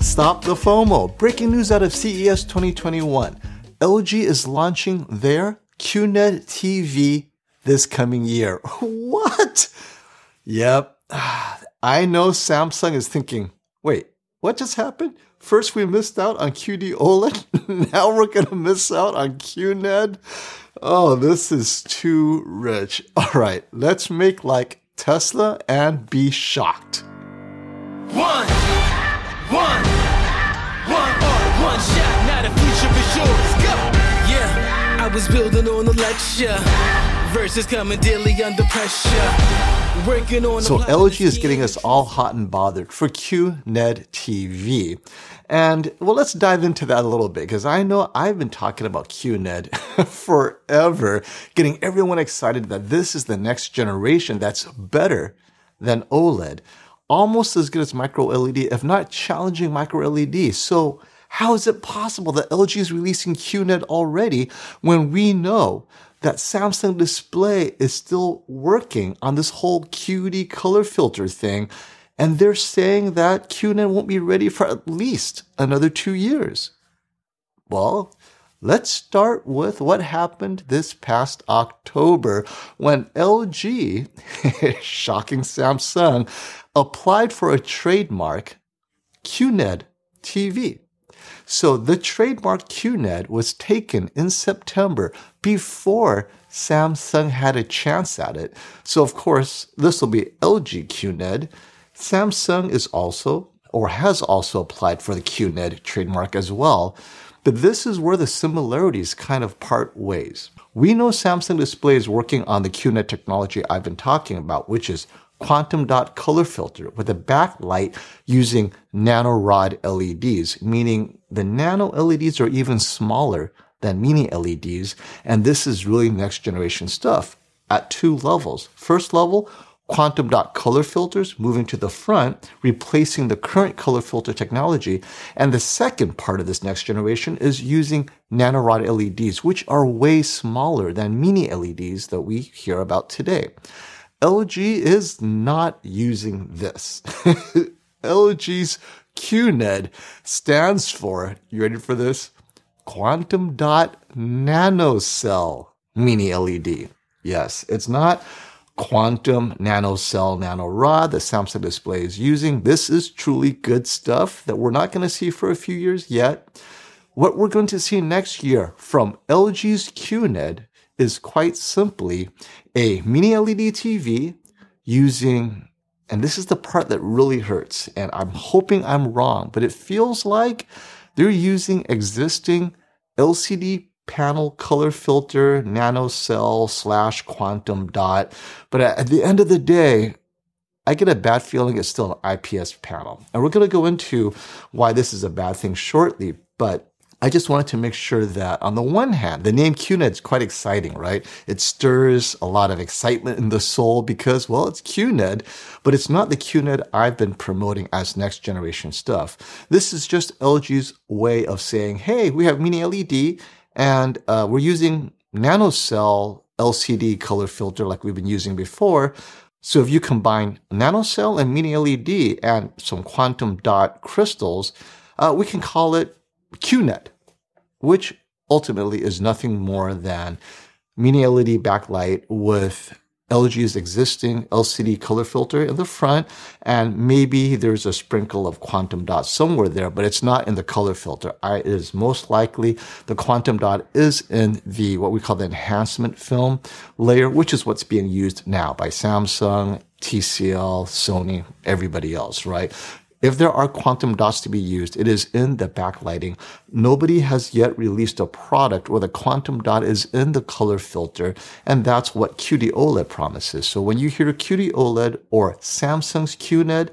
Stop the FOMO. Breaking news out of CES 2021. LG is launching their QNED TV this coming year. What? Yep. I know Samsung is thinking, wait, what just happened? First we missed out on QD OLED. now we're going to miss out on QNED. Oh, this is too rich. All right, let's make like Tesla and be shocked. One, one, one, one shot. Future. Go. Yeah, I was building on lecture. Coming daily under pressure. So LG is getting us all hot and bothered for QNED TV. And well, let's dive into that a little bit because I know I've been talking about QNED forever, getting everyone excited that this is the next generation that's better than OLED, almost as good as micro LED, if not challenging micro LED. So how is it possible that LG is releasing QNED already when we know that Samsung Display is still working on this whole QD color filter thing. And they're saying that QNED won't be ready for at least another two years. Well, let's start with what happened this past October when LG, shocking Samsung, applied for a trademark QNED TV. So the trademark QNED was taken in September before Samsung had a chance at it. So of course, this will be LG QNED. Samsung is also or has also applied for the QNED trademark as well. But this is where the similarities kind of part ways. We know Samsung Display is working on the QNED technology I've been talking about, which is quantum dot color filter with a backlight using nanorod LEDs, meaning the nano LEDs are even smaller than mini LEDs. And this is really next generation stuff at two levels. First level, quantum dot color filters moving to the front, replacing the current color filter technology. And the second part of this next generation is using nanorod LEDs, which are way smaller than mini LEDs that we hear about today. LG is not using this. LG's QNED stands for, you ready for this? Quantum dot nanocell mini LED. Yes, it's not quantum nanocell nanorod that Samsung Display is using. This is truly good stuff that we're not going to see for a few years yet. What we're going to see next year from LG's QNED is quite simply a mini LED TV using, and this is the part that really hurts, and I'm hoping I'm wrong, but it feels like they're using existing LCD panel color filter, nanocell slash quantum dot. But at the end of the day, I get a bad feeling it's still an IPS panel. And we're going to go into why this is a bad thing shortly. But I just wanted to make sure that on the one hand, the name QNED is quite exciting, right? It stirs a lot of excitement in the soul because, well, it's QNED, but it's not the QNED I've been promoting as next generation stuff. This is just LG's way of saying, hey, we have mini LED and uh, we're using nanocell LCD color filter like we've been using before. So if you combine nanocell and mini LED and some quantum dot crystals, uh, we can call it QNED which ultimately is nothing more than mini LED backlight with LG's existing LCD color filter in the front, and maybe there's a sprinkle of quantum dot somewhere there, but it's not in the color filter. I, it is most likely the quantum dot is in the what we call the enhancement film layer, which is what's being used now by Samsung, TCL, Sony, everybody else, right? If there are quantum dots to be used, it is in the backlighting. Nobody has yet released a product where the quantum dot is in the color filter, and that's what QD OLED promises. So when you hear QD OLED or Samsung's QNED,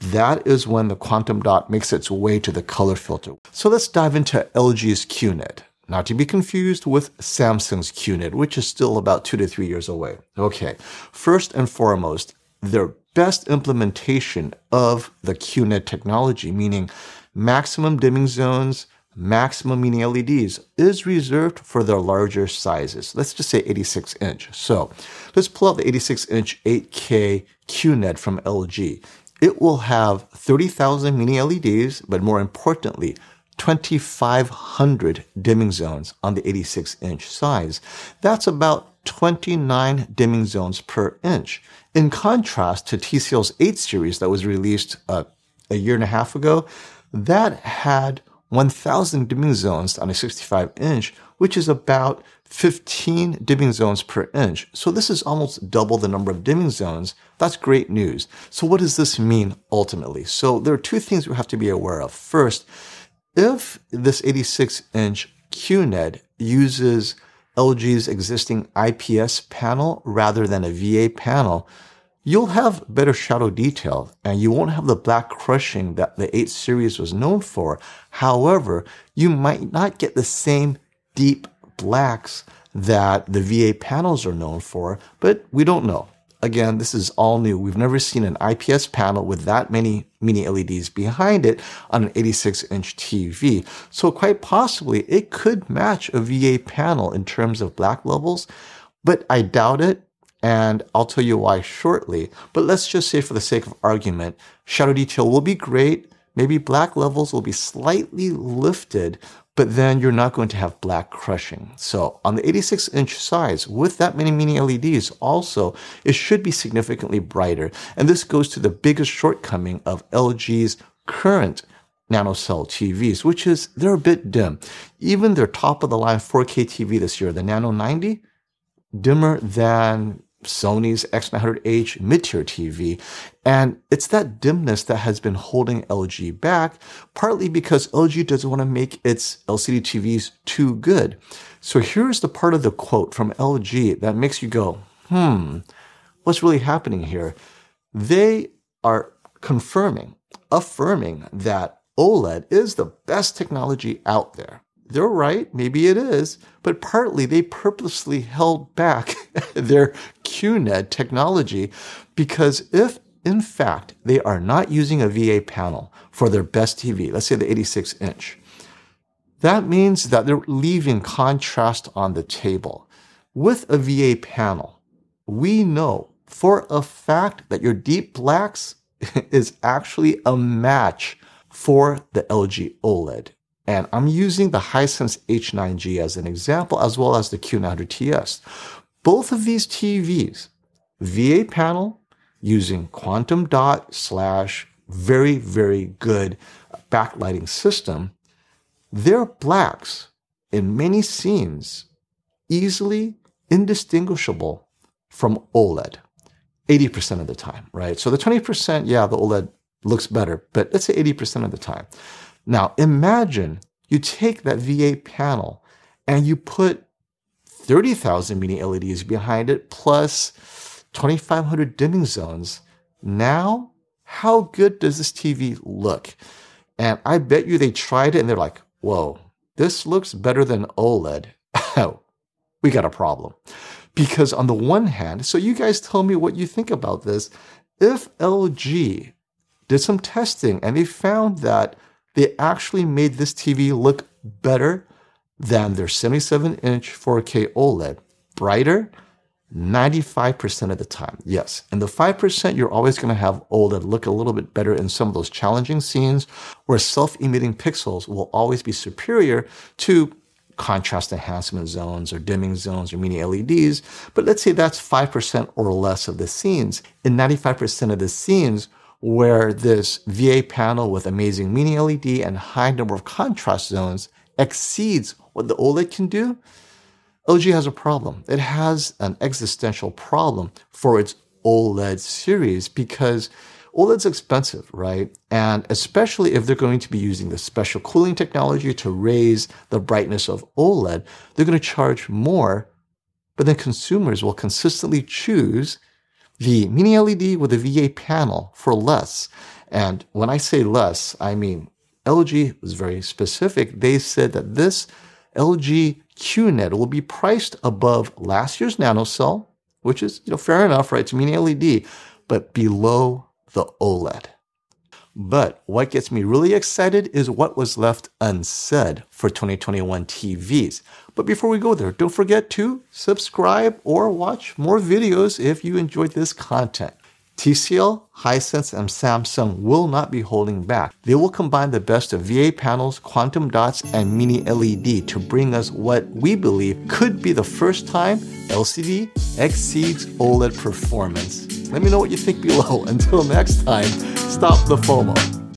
that is when the quantum dot makes its way to the color filter. So let's dive into LG's QNED. Not to be confused with Samsung's QNED, which is still about two to three years away. Okay, first and foremost, their best implementation of the QNED technology, meaning maximum dimming zones, maximum mini LEDs is reserved for their larger sizes. Let's just say 86 inch. So let's pull out the 86 inch 8K QNED from LG. It will have 30,000 mini LEDs, but more importantly, 2,500 dimming zones on the 86 inch size. That's about 29 dimming zones per inch. In contrast to TCL's 8 series that was released uh, a year and a half ago, that had 1,000 dimming zones on a 65 inch, which is about 15 dimming zones per inch. So this is almost double the number of dimming zones. That's great news. So what does this mean ultimately? So there are two things we have to be aware of. First, if this 86 inch QNED uses LG's existing IPS panel rather than a VA panel, you'll have better shadow detail and you won't have the black crushing that the 8 series was known for. However, you might not get the same deep blacks that the VA panels are known for, but we don't know. Again, this is all new. We've never seen an IPS panel with that many mini LEDs behind it on an 86 inch TV. So quite possibly it could match a VA panel in terms of black levels, but I doubt it. And I'll tell you why shortly. But let's just say for the sake of argument, shadow detail will be great. Maybe black levels will be slightly lifted, but then you're not going to have black crushing. So on the 86 inch size with that many mini LEDs also, it should be significantly brighter. And this goes to the biggest shortcoming of LG's current nanocell TVs, which is they're a bit dim. Even their top of the line 4K TV this year, the Nano 90, dimmer than Sony's X900H mid-tier TV. And it's that dimness that has been holding LG back, partly because LG doesn't want to make its LCD TVs too good. So here's the part of the quote from LG that makes you go, hmm, what's really happening here? They are confirming, affirming that OLED is the best technology out there they're right, maybe it is, but partly they purposely held back their QNED technology because if in fact they are not using a VA panel for their best TV, let's say the 86 inch, that means that they're leaving contrast on the table. With a VA panel, we know for a fact that your deep blacks is actually a match for the LG OLED. And I'm using the Hisense H9G as an example, as well as the Q900TS. Both of these TVs, VA panel using quantum dot slash very, very good backlighting system, their blacks in many scenes easily indistinguishable from OLED 80% of the time, right? So the 20%, yeah, the OLED looks better, but let's say 80% of the time. Now imagine you take that VA panel and you put 30,000 mini LEDs behind it plus 2,500 dimming zones. Now, how good does this TV look? And I bet you they tried it and they're like, whoa, this looks better than OLED. Oh, we got a problem. Because on the one hand, so you guys tell me what you think about this. If LG did some testing and they found that they actually made this TV look better than their 77 inch 4K OLED, brighter 95% of the time. Yes. And the 5%, you're always going to have OLED look a little bit better in some of those challenging scenes where self emitting pixels will always be superior to contrast enhancement zones or dimming zones or mini LEDs. But let's say that's 5% or less of the scenes. In 95% of the scenes, where this VA panel with amazing mini LED and high number of contrast zones exceeds what the OLED can do, LG has a problem. It has an existential problem for its OLED series because OLED's expensive, right? And especially if they're going to be using the special cooling technology to raise the brightness of OLED, they're going to charge more, but then consumers will consistently choose the mini LED with a VA panel for less. And when I say less, I mean LG was very specific. They said that this LG QNED will be priced above last year's NanoCell, which is you know fair enough, right? It's mini LED, but below the OLED. But what gets me really excited is what was left unsaid for 2021 TVs. But before we go there, don't forget to subscribe or watch more videos if you enjoyed this content. TCL, Hisense, and Samsung will not be holding back. They will combine the best of VA panels, quantum dots, and mini LED to bring us what we believe could be the first time LCD exceeds OLED performance. Let me know what you think below. Until next time, stop the FOMO.